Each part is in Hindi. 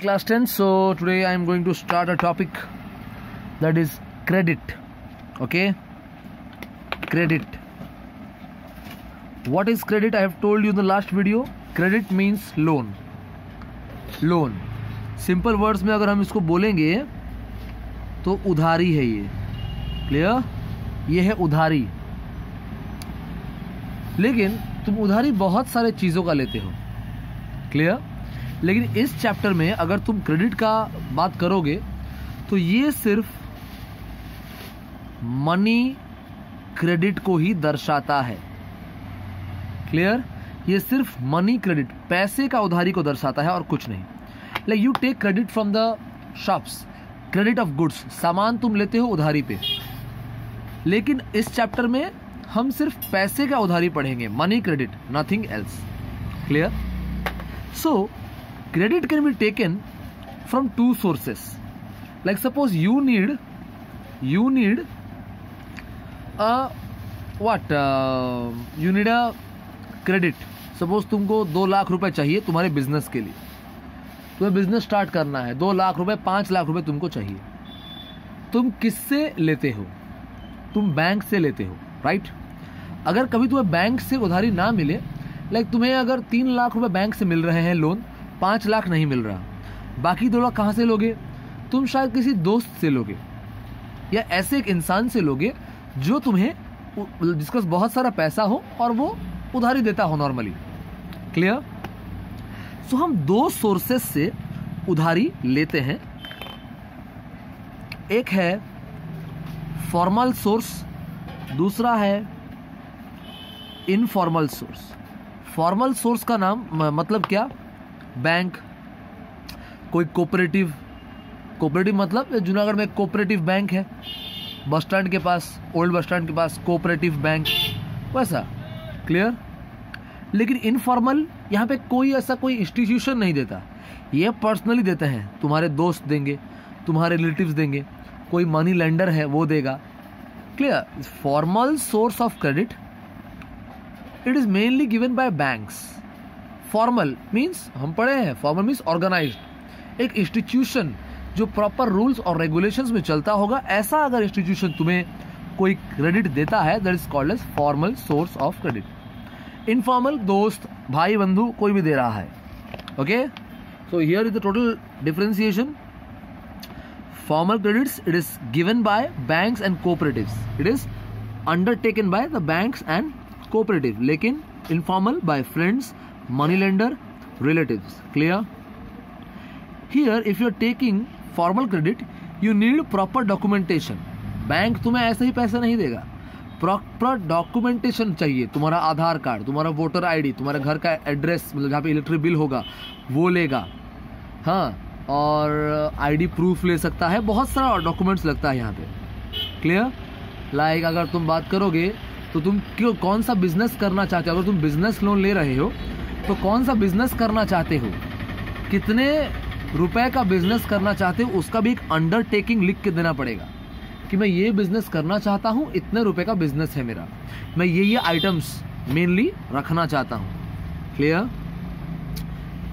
class 10 so today i am going to start a topic that is credit okay credit what is credit i have told you in the last video credit means loan loan simple words में अगर हम इसको बोलेंगे तो उधारी है ये क्लियर ये है उधारी लेकिन तुम उधारी बहुत सारे चीज़ों का लेते हो क्लियर लेकिन इस चैप्टर में अगर तुम क्रेडिट का बात करोगे तो ये सिर्फ़ मनी क्रेडिट को ही दर्शाता है। क्लियर ये सिर्फ़ मनी क्रेडिट पैसे का उधारी को दर्शाता है और कुछ नहीं। Like you take credit from the shops credit of goods सामान तुम लेते हो उधारी पे। लेकिन इस चैप्टर में हम सिर्फ़ पैसे का उधारी पढ़ेंगे money credit nothing else clear so credit can be taken from two sources. Like suppose you need you need a what uh, you need a credit. Suppose तुमको दो लाख रुपए चाहिए तुम्हारे बिज़नेस के लिए। तुम्हें बिज़नेस स्टार्ट करना है। दो लाख रुपए पाँच लाख रुपए तुमको चाहिए। तुम किससे लेते हो? तुम बैंक से लेते हो राइट अगर कभी तुम्हें बैंक से उधारी ना मिले लाइक तुम्हें अगर तीन लाख रुपए बैंक से मिल रहे हैं लोन पाँच लाख नहीं मिल रहा। बाकी दो लाख कहाँ से लोगे? तुम शायद किसी दोस्त से लोगे, या ऐसे एक इंसान से लोगे, जो तुम्हें जिसके बहुत सारा पैसा हो और वो उधारी देता हो नॉर्मली क्लियर सो हम दो सोर्सेस से उधारी लेते हैं। एक है फॉर्मल सोर्स दूसरा है इनफॉर्मल सोर्स फॉर्मल सोर्स का नाम मतलब क्या? बैंक कोई कोऑपरेटिव कोऑपरेटिव मतलब जूनागढ़ में एक कोऑपरेटिव बैंक है। बस स्टैंड के पास ओल्ड बस स्टैंड के पास कोऑपरेटिव बैंक वैसा क्लियर लेकिन इनफॉर्मल यहाँ पे कोई ऐसा कोई इंस्टीट्यूशन नहीं देता। ये पर्सनली देते हैं। तुम्हारे दोस्त देंगे, तुम्हारे रिलेटिव्स देंगे, कोई मनी लेंडर है, वो देगा। Clear formal source of credit it is mainly given by banks formal means हम पढ़े हैं फॉर्मल मीन्स ऑर्गेनाइज एक इंस्टीट्यूशन जो प्रॉपर रूल्स और रेगुलेशंस में चलता होगा, ऐसा अगर इंस्टीट्यूशन तुम्हें कोई क्रेडिट देता है that is called as formal source of credit informal दोस्त, भाई बंधु कोई भी दे रहा है okay so here is the total differentiation formal credits it is given by banks and cooperatives it is undertaken by the banks and cooperative लेकिन informal by friends money lender relatives, clear? Here, if you are taking formal credit, you need proper documentation. Bank तुम्हें ऐसे ही पैसा नहीं देगा। प्रॉपर डॉक्यूमेंटेशन चाहिए। तुम्हारा आधार कार्ड, तुम्हारा वोटर आईडी तुम्हारा घर का एड्रेस मतलब जहाँ पे इलेक्ट्रिक बिल होगा, वो लेगा। हाँ और आईडी प्रूफ ले सकता है। बहुत सारा डॉक्यूमेंट्स लगता है यहाँ पे। क्लियर लाइक अगर तुम बात करोगे तो तुम क्यों, कौन सा बिज़नेस करना चाहते हो? अगर तुम बिज़नेस लोन ले रहे हो तो कौन सा बिज़नेस करना चाहते हो? कितने रुपए का बिज़नेस करना चाहते हो, उसका भी एक अंडरटेकिंग लिख के देना पड़ेगा कि मैं ये बिज़नेस करना चाहता हूँ, इतने रुपए का बिज़नेस है मेरा। मैं ये ये आइटम्स मेनली रखना चाहता हूँ। क्लियर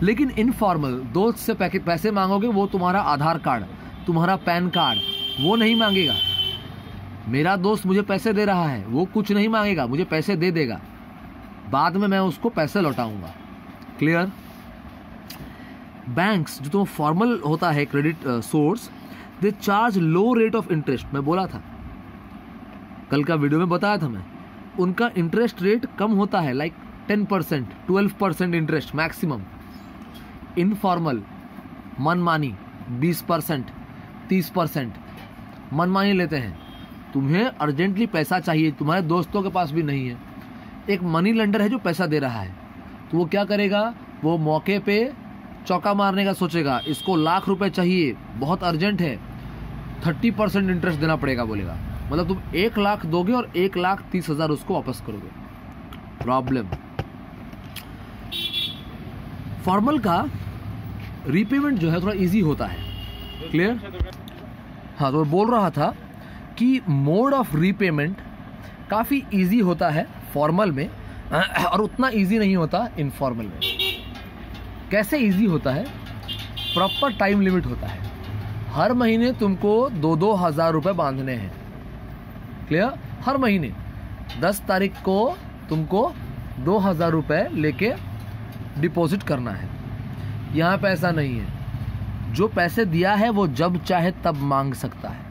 लेकिन इनफॉर्मल दोस्त से पैसे मांगोगे, वो तुम्हारा आधार कार्ड तुम्हारा पैन कार्ड वो नहीं मांगेगा। मेरा दोस्त मुझे पैसे दे रहा है, वो कुछ नहीं मांगेगा, मुझे पैसे दे देगा। बाद में मैं उसको पैसे लौटाऊँगा। क्लियर बैंक्स जो तो फॉर्मल होता है credit source they charge low rate of interest मैं बोला था। कल का वीडियो में बताया था मैं। उनका इंटरेस्ट रेट कम होता है like ten percent twelve percent interest maximum informal मनमानी, बीस परसेंट तीस परसेंट मनमानी लेते हैं। तुम्हें अर्जेंटली पैसा चाहिए, तुम्हारे दोस्तों के पास भी नहीं है। एक मनी लेंडर है जो पैसा दे रहा है। तो वो क्या करेगा? वो मौके पे चौका मारने का सोचेगा, इसको लाख रुपए चाहिए, बहुत अर्जेंट है। थर्टी परसेंट इंटरेस्ट देना पड़ेगा, बोलेगा। मतलब तुम एक लाख दोगे और एक लाख तीस हज़ार उसको वापस करोगे। प्रॉब्लम फॉर्मल का रीपेमेंट जो है थोड़ा इजी होता है। क्लियर हाँ तो बोल रहा था कि मोड ऑफ़ रीपेमेंट काफ़ी इजी होता है। फॉर्मल में और उतना इजी नहीं होता इनफॉर्मल में। कैसे इजी होता है? प्रॉपर टाइम लिमिट होता है। हर महीने तुमको दो दो हज़ार रुपये बांधने हैं। क्लियर हर महीने। दस तारीख को तुमको दो हज़ार रुपये लेके डिपॉजिट करना है। यहाँ पे ऐसा नहीं है। जो पैसे दिया है, वो जब चाहे तब मांग सकता है।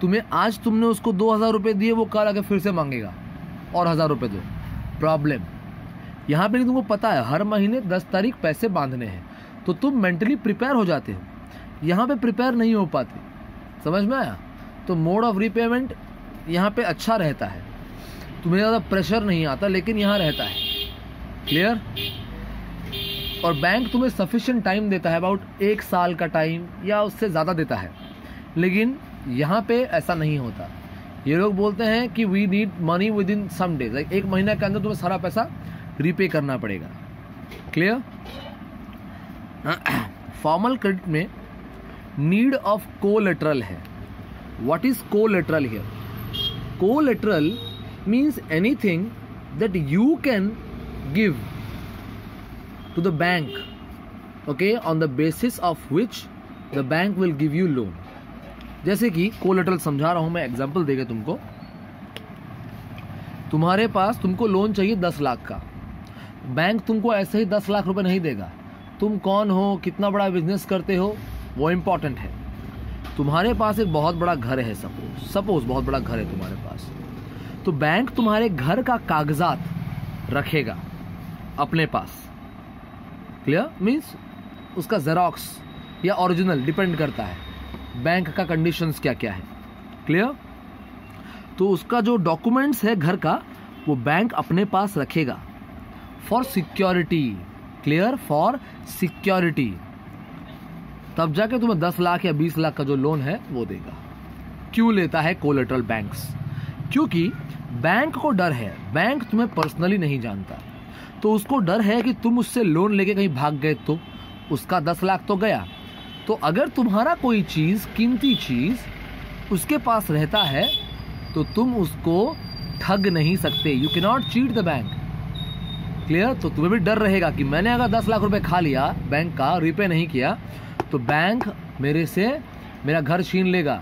तुम्हें आज तुमने उसको दो हज़ार रुपये दिए, वो कल आके फिर से मांगेगा। और हज़ार रुपये दो। प्रॉब्लम यहाँ पे तुमको पता है, हर महीने दस तारीख पैसे बांधने हैं। तो तुम मेंटली प्रिपेयर हो जाते हो। यहाँ पे प्रिपेयर नहीं हो पाते। समझ में आया? तो मोड ऑफ़ रीपेमेंट यहाँ पे अच्छा रहता है। तुम्हें ज़्यादा प्रेशर नहीं आता, लेकिन यहाँ रहता है। क्लियर और बैंक तुम्हें सफिशेंट टाइम देता है अबाउट एक साल का टाइम या उससे ज़्यादा देता है। लेकिन यहाँ पे ऐसा नहीं होता। ये लोग बोलते हैं कि we need money within some days like एक महीने के अंदर तुम्हें सारा पैसा रीपे करना पड़ेगा. क्लियर फॉर्मल क्रेडिट में नीड ऑफ़ कोलेटरल है. व्हाट इज़ को collateral here collateral means anything that you can give to the bank okay on the basis of which the bank will give you loan जैसे कि कोलेटरल समझा रहा हूँ मैं एग्ज़ाम्पल देगा तुमको। तुम्हारे पास तुमको लोन चाहिए दस लाख का। बैंक तुमको ऐसे ही दस लाख रुपए नहीं देगा। तुम कौन हो, कितना बड़ा बिज़नेस करते हो, वो इंपॉर्टेंट है। तुम्हारे पास एक बहुत बड़ा घर है सपोज़ सपोज़ बहुत बड़ा घर है तुम्हारे पास। तो बैंक तुम्हारे घर का कागजात रखेगा अपने पास। क्लियर मीन्स उसका जेरोक्स या ओरिजिनल डिपेंड करता है। बैंक का कंडीशंस क्या क्या है? क्लियर तो उसका जो डॉक्यूमेंट्स है घर का, वो बैंक अपने पास रखेगा। For security clear for security तब जाके तुम्हें दस लाख या बीस लाख का जो लोन है, वो देगा। क्यों लेता है कोलेट्रल बैंक्स क्योंकि बैंक को डर है। बैंक तुम्हें पर्सनली नहीं जानता। तो उसको डर है कि तुम उससे लोन लेके कहीं भाग गए तो। उसका दस लाख तो गया। तो अगर तुम्हारा कोई चीज़ कीमती चीज़ उसके पास रहता है तो तुम उसको ठग नहीं सकते। You can not cheat the bank clear तो तुम्हें भी डर रहेगा कि मैंने अगर दस लाख रुपए खा लिया बैंक का रिपे नहीं किया तो बैंक मेरे से मेरा घर छीन लेगा।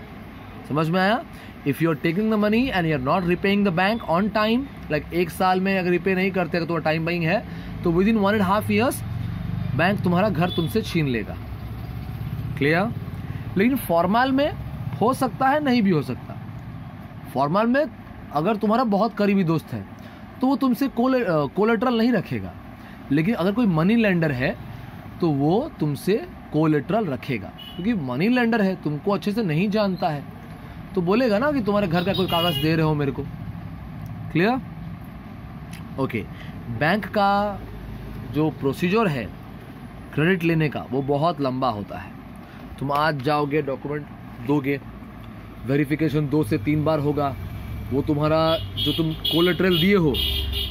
समझ में आया? If you are taking the money and you are not repaying the bank on time like एक साल में अगर रिपे नहीं करते तो तुम्हारा टाइम बाइंग है तो within one and half years bank तुम्हारा घर तुमसे छीन लेगा। क्लियर लेकिन फॉर्मल में हो सकता है, नहीं भी हो सकता। फॉर्मल में अगर तुम्हारा बहुत करीबी दोस्त है तो वो तुमसे कोलेट्रल नहीं रखेगा। लेकिन अगर कोई मनी लेंडर है तो वो तुमसे कोलेट्रल रखेगा। क्योंकि मनी लेंडर है, तुमको अच्छे से नहीं जानता है। तो बोलेगा ना कि तुम्हारे घर का कोई कागज़ दे रहे हो मेरे को। क्लियर ओके बैंक का जो प्रोसीजर है क्रेडिट लेने का, वो बहुत लंबा होता है। तुम आज जाओगे डॉक्यूमेंट दोगे वेरिफिकेशन दो से तीन बार होगा। वो तुम्हारा, जो तुम कोलेट्रल दिए हो,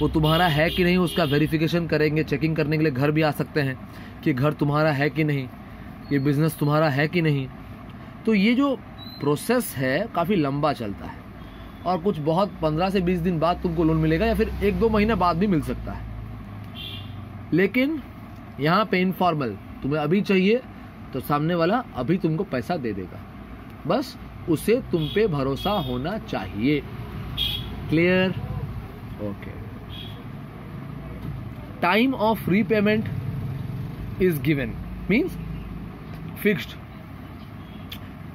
वो तुम्हारा है कि नहीं, उसका वेरिफिकेशन करेंगे चेकिंग करने के लिए घर भी आ सकते हैं कि घर तुम्हारा है कि नहीं, ये बिज़नेस तुम्हारा है कि नहीं। तो ये जो प्रोसेस है, काफ़ी लंबा चलता है। और कुछ बहुत पंद्रह से बीस दिन बाद तुमको लोन मिलेगा या फिर एक दो महीने बाद भी मिल सकता है। लेकिन यहाँ पे इनफॉर्मल तुम्हें अभी चाहिए तो सामने वाला अभी तुमको पैसा दे देगा। बस उसे तुम पे भरोसा होना चाहिए। Clear okay time of repayment is given means fixed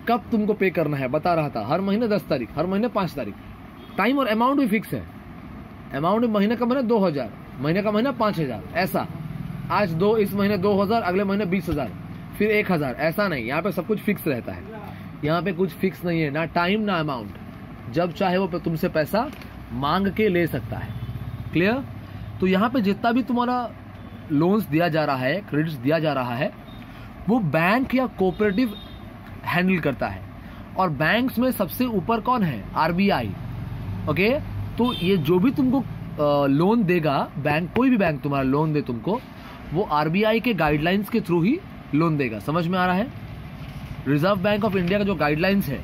कब तुमको पे करना है? बता रहा था। हर महीने दस तारीख, हर महीने पाँच तारीख। टाइम और अमाउंट भी फिक्स है। अमाउंट महीने का महीना दो हज़ार, महीने का महीना पाँच हज़ार। ऐसा। आज दो, इस महीने दो हज़ार, अगले महीने बीस हज़ार। फिर एक हज़ार, ऐसा नहीं, यहाँ पे सब कुछ फिक्स रहता है। यहाँ पे कुछ फिक्स नहीं है, ना टाइम ना अमाउंट जब चाहे वो तुमसे पैसा मांग के ले सकता है। क्लियर तो यहाँ पे जितना भी तुम्हारा लोन्स दिया जा रहा है क्रेडिट्स दिया जा रहा है, वो बैंक या कोऑपरेटिव हैंडल करता है। और बैंक्स में सबसे ऊपर कौन है? आरबीआई ओके तो ये जो भी तुमको लोन देगा बैंक कोई भी बैंक तुम्हारा लोन दे तुमको, वो आरबीआई के गाइडलाइंस के थ्रू ही लोन देगा। समझ में आ रहा है? रिज़र्व बैंक ऑफ़ इंडिया का जो गाइडलाइंस है,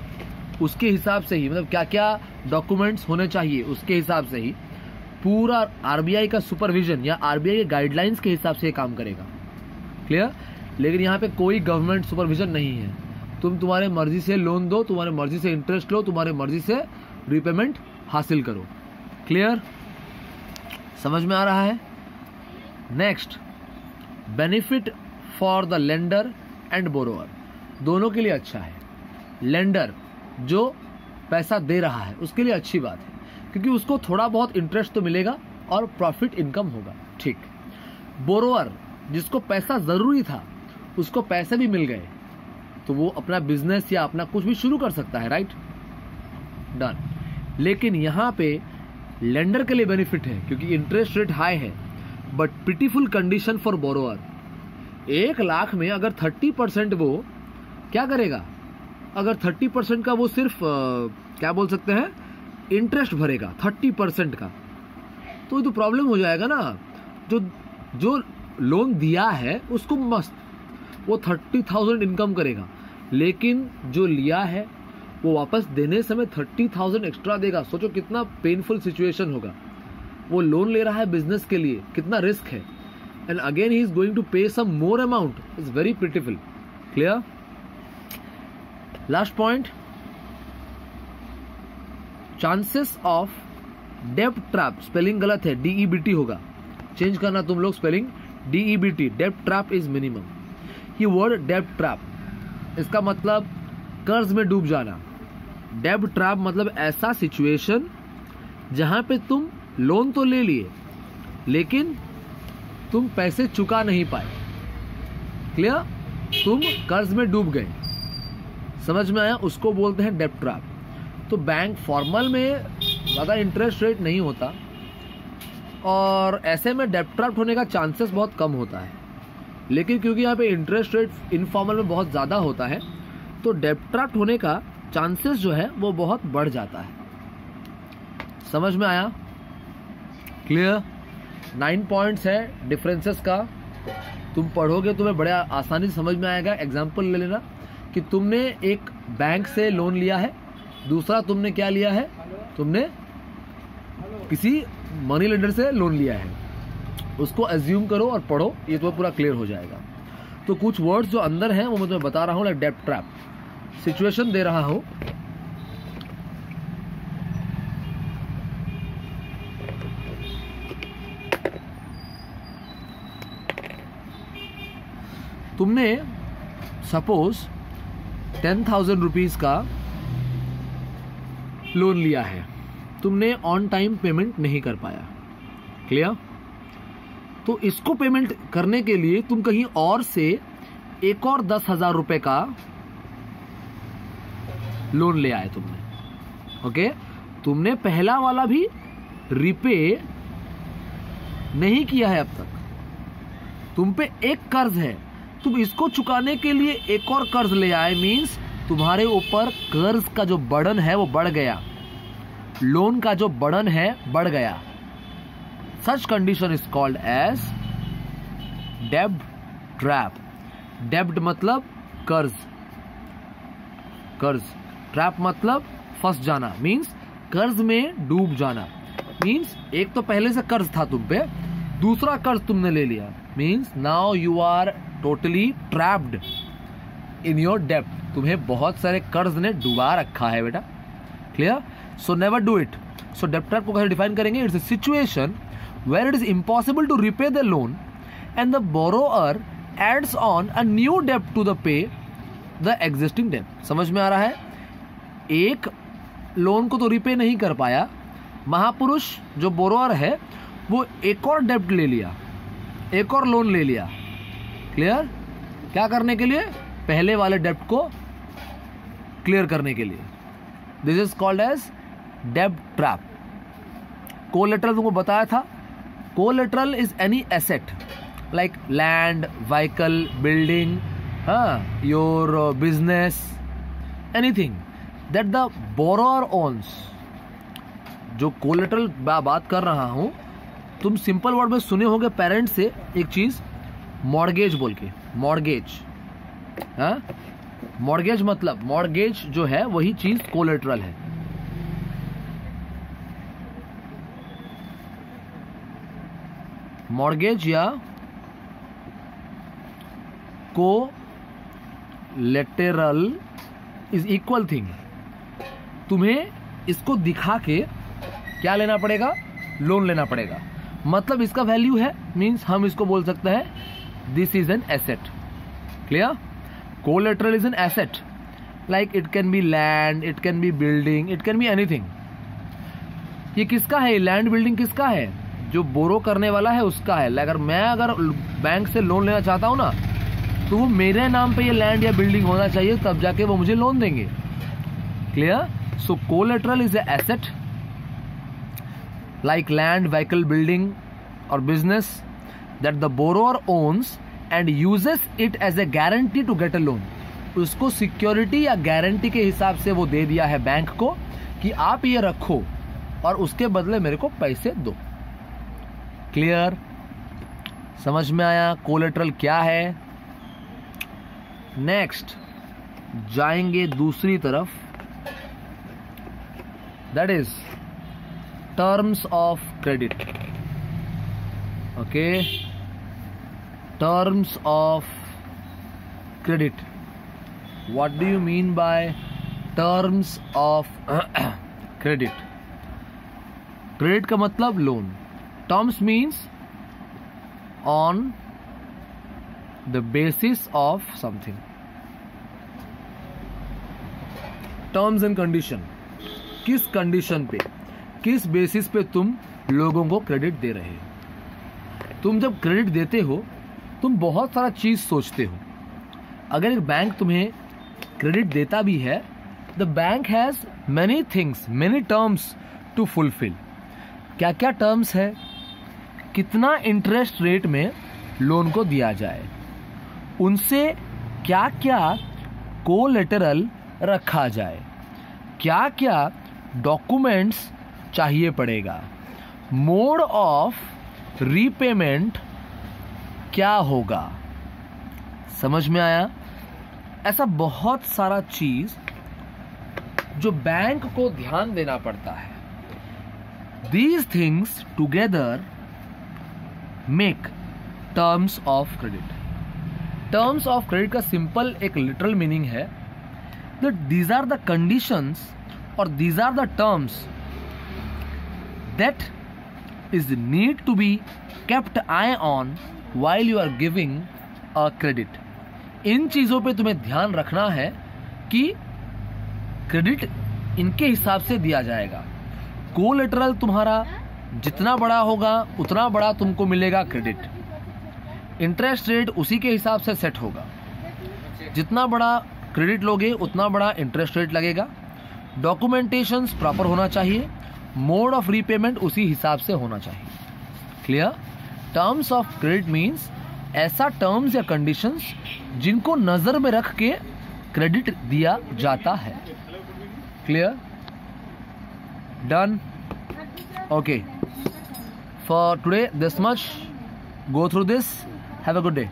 उसके हिसाब से ही मतलब क्या क्या डॉक्यूमेंट्स होने चाहिए, उसके हिसाब से ही पूरा आरबीआई का सुपरविजन या आरबीआई के गाइडलाइंस के हिसाब से काम करेगा। क्लियर लेकिन यहाँ पे कोई गवर्नमेंट सुपरविजन नहीं है। तुम तुम्हारे मर्ज़ी से लोन दो, तुम्हारे मर्ज़ी से इंटरेस्ट लो, तुम्हारे मर्ज़ी से रिपेमेंट हासिल करो। क्लियर समझ में आ रहा है? Next benefit for the lender and borrower दोनों के लिए अच्छा है। लेंडर जो पैसा दे रहा है, उसके लिए अच्छी बात है। क्योंकि उसको थोड़ा बहुत इंटरेस्ट तो मिलेगा और प्रॉफिट इनकम होगा। ठीक। बोरोअर जिसको पैसा ज़रूरी था, उसको पैसे भी मिल गए तो वो अपना बिज़नेस या अपना कुछ भी शुरू कर सकता है राइट डन लेकिन यहाँ पे लेंडर के लिए बेनिफिट है, क्योंकि इंटरेस्ट रेट हाई है but pitiful condition for borrower एक लाख में अगर थर्टी परसेंट वो क्या करेगा? अगर थर्टी परसेंट का वो सिर्फ़ आ, क्या बोल सकते हैं इंटरेस्ट भरेगा थर्टी परसेंट का तो तो प्रॉब्लम हो जाएगा ना। जो जो लोन दिया है उसको मस्त वो थर्टी थाउज़ेंड इनकम करेगा। लेकिन जो लिया है वो वापस देने समय थर्टी थाउज़ेंड एक्स्ट्रा देगा। सोचो कितना पेनफुल सिचुएशन होगा। वो लोन ले रहा है बिज़नेस के लिए कितना रिस्क है। And again he is going to pay some more amount is very pitiful clear last point chances of dept trap spelling गलत है डीईबीटी होगा चेंज करना तुम लोग spelling D E B T dept trap is minimum ये वर्ड डेप्ट ट्रैप इसका मतलब कर्ज में डूब जाना। डेप्ट ट्रैप मतलब ऐसा सिचुएशन जहाँ पे तुम लोन तो ले लिए, लेकिन तुम पैसे चुका नहीं पाए। क्लियर तुम कर्ज में डूब गए। समझ में आया? उसको बोलते हैं डेप्ट ट्रैप तो बैंक फॉर्मल में ज़्यादा इंटरेस्ट रेट नहीं होता और ऐसे में डेप्ट ट्रैप होने का चांसेस बहुत कम होता है। लेकिन क्योंकि यहाँ पे इंटरेस्ट रेट इनफॉर्मल में बहुत ज़्यादा होता है तो डेप्ट ट्रैप होने का चांसेस जो है वो बहुत बढ़ जाता है। समझ में आया? क्लियर नाइन पॉइंट्स है डिफरेंसेस का। तुम पढ़ोगे तुम्हें बड़े आसानी से समझ में आएगा। एग्ज़ाम्पल ले लेना कि तुमने एक बैंक से लोन लिया है, दूसरा तुमने क्या लिया है? तुमने किसी मनी लेंडर से लोन लिया है। उसको एज्यूम करो और पढ़ो, ये तुम्हें पूरा क्लियर हो जाएगा। तो कुछ वर्ड्स जो अंदर हैं, वो मैं तुम्हें बता रहा हूँ लाइक डेप ट्रैप सिचुएशन दे रहा हूँ। तुमने सपोज़ टेन थाउज़ेंड रुपीज़ का लोन लिया है। तुमने ऑन टाइम पेमेंट नहीं कर पाया। क्लियर तो इसको पेमेंट करने के लिए तुम कहीं और से एक और दस हज़ार रुपए का लोन ले आए तुमने। ओके तुमने पहला वाला भी रिपे नहीं किया है अब तक। तुम पे एक कर्ज है। तुम इसको चुकाने के लिए एक और कर्ज ले आए मीन्स तुम्हारे ऊपर कर्ज का जो बर्डन है वो बढ़ गया। लोन का जो बर्डन है, बढ़ गया। Such condition is called as डेब्ड trap डेब्ड मतलब कर्ज। कर्ज। ट्रैप मतलब फंस जाना मीन्स कर्ज में डूब जाना। मीन्स एक तो पहले से कर्ज था तुम पे, दूसरा कर्ज तुमने ले लिया। Means now you are totally trapped in your डेप्ट तुम्हें बहुत सारे कर्ज ने डुबा रखा है बेटा। Clear so never do it so dept trap को कैसे डिफाइन करेंगे? It's a situation where it is impossible to repay the loan and the borrower adds on a new डेप्ट to the pay the existing डेप्ट समझ में आ रहा है? एक लोन को तो रिपे नहीं कर पाया। महापुरुष, जो बोरोअर है, वो एक और डेप्ट ले लिया। एक और लोन ले लिया। क्लियर क्या करने के लिए? पहले वाले डेप्ट को क्लियर करने के लिए। दिस इज़ कॉल्ड एज डेप्ट ट्रैप कोलेटरल तुमको बताया था। Collateral is any asset like land vehicle building हाँ your business anything that the borrower owns जो कोलेटरल बात कर रहा हूँ, तुम सिंपल वर्ड में सुने होंगे पेरेंट्स से एक चीज़। मॉडगेज बोल के मॉडगेज मॉडगेज मतलब मॉडगेज जो है, वही चीज़ कोलेटरल है। मॉडगेज या को लेटेरल इज़ इक्वल थिंग। तुम्हें इसको दिखा के क्या लेना पड़ेगा? लोन लेना पड़ेगा। मतलब इसका वैल्यू है, मींस हम इसको बोल सकते हैं this is an asset clear collateral is an asset like it can be land it can be building it can be anything ये किसका है? लैंड बिल्डिंग किसका है? जो बोरो करने वाला है उसका है। अगर मैं अगर बैंक से लोन लेना चाहता हूँ ना तो वो मेरे नाम पे ये लैंड या बिल्डिंग होना चाहिए तब जाके वो मुझे लोन देंगे। Clear so collateral is asset like land, vehicle, building, or business that the borrower owns and uses it as a guarantee to get a loan. उसको सिक्योरिटी या गारंटी के हिसाब से वो दे दिया है बैंक को कि आप ये रखो और उसके बदले मेरे को पैसे दो। क्लियर समझ में आया? कोलेट्रल क्या है? नेक्स्ट जाएँगे दूसरी तरफ़। That is terms of credit. Okay? Terms of credit what do you mean by terms of credit credit का मतलब loan terms means on the basis of something terms and condition किस कंडीशन पे किस बेसिस पे तुम लोगों को क्रेडिट दे रहे हो तुम जब क्रेडिट देते हो तुम बहुत सारा चीज़ सोचते हो। अगर एक बैंक तुम्हें क्रेडिट देता भी है the bank has many things many terms to fulfil क्या क्या टर्म्स है? कितना इंटरेस्ट रेट में लोन को दिया जाए? उनसे क्या क्या कोलेटरल रखा जाए? क्या क्या डॉक्यूमेंट्स चाहिए पड़ेगा? मोड ऑफ़ रीपेमेंट क्या होगा? समझ में आया? ऐसा बहुत सारा चीज़ जो बैंक को ध्यान देना पड़ता है। These things together make terms of credit terms of credit का सिंपल एक लिटरल मीनिंग है that these are the conditions और these are the terms that is need to be kept eye on while you are giving a credit इन चीज़ों पे तुम्हें ध्यान रखना है कि क्रेडिट इनके हिसाब से दिया जाएगा। कोलेटरल तुम्हारा जितना बड़ा होगा, उतना बड़ा तुमको मिलेगा क्रेडिट इंटरेस्ट रेट उसी के हिसाब से सेट होगा। जितना बड़ा क्रेडिट लोगे, उतना बड़ा इंटरेस्ट रेट लगेगा। डॉक्यूमेंटेशंस प्रॉपर होना चाहिए। मोड ऑफ़ रीपेमेंट उसी हिसाब से होना चाहिए। Clear terms of credit means ऐसा टर्म्स या कंडीशंस जिनको नज़र में रख के क्रेडिट दिया जाता है। Clear done okay for today this much go through this have a good day